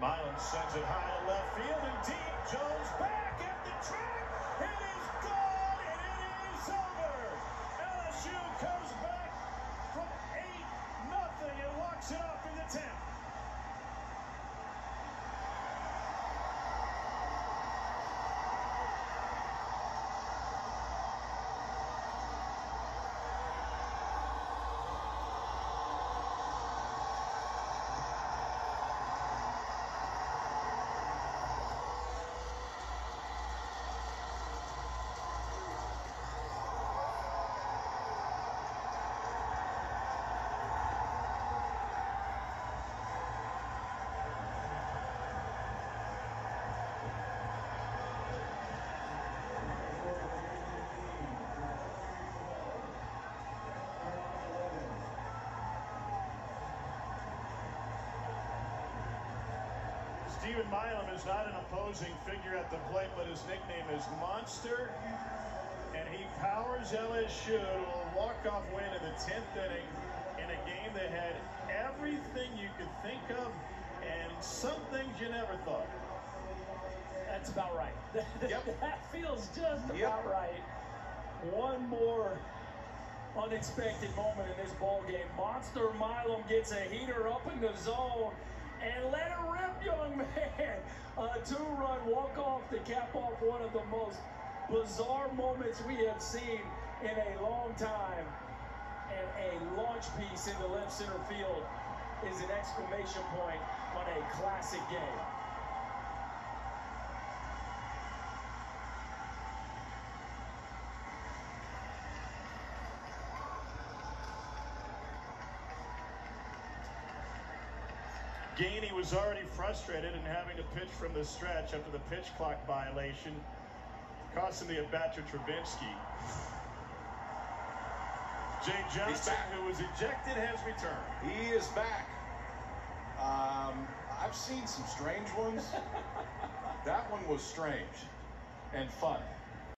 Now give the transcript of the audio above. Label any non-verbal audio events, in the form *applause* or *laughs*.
Milam sends it high to left field and deep. Jones back at the track. Steven Milam is not an opposing figure at the plate, but his nickname is Monster. And he powers LSU to a walk-off win in the 10th inning in a game that had everything you could think of and some things you never thought. That's about right. *laughs* Yep. that feels just about right. One more unexpected moment in this ball game. Monster Milam gets a heater up in the zone and let it rip, young man. A two-run walk-off to cap off one of the most bizarre moments we have seen in a long time. And a launch piece into left center field is an exclamation point on a classic game. Gainey was already frustrated and having to pitch from the stretch after the pitch clock violation. Cost him the at bat to Trubinsky. Jay Johnson, who was ejected, has returned. He is back. Um, I've seen some strange ones. *laughs* that one was strange and fun.